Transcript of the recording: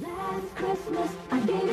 Last Christmas, I gave